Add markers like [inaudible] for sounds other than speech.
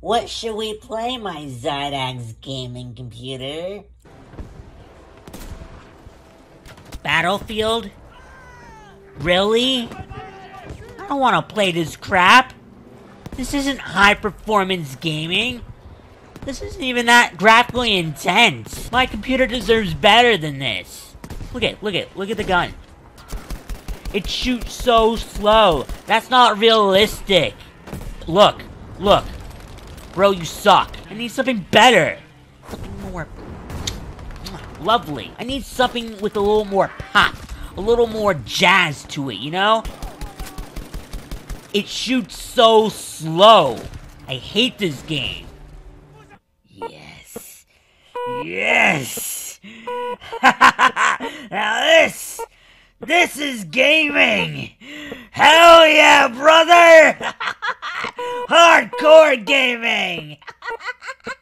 What should we play, my Xidax gaming computer? Battlefield? Really? I don't want to play this crap. This isn't high performance gaming. This isn't even that graphically intense. My computer deserves better than this. Look at, look at, look at the gun. It shoots so slow. That's not realistic. Look, look. Bro, you suck. I need something better. Something more lovely. I need something with a little more pop, a little more jazz to it, you know? It shoots so slow. I hate this game. Yes. Yes! [laughs] now this, this is gaming! Hell board gaming. [laughs]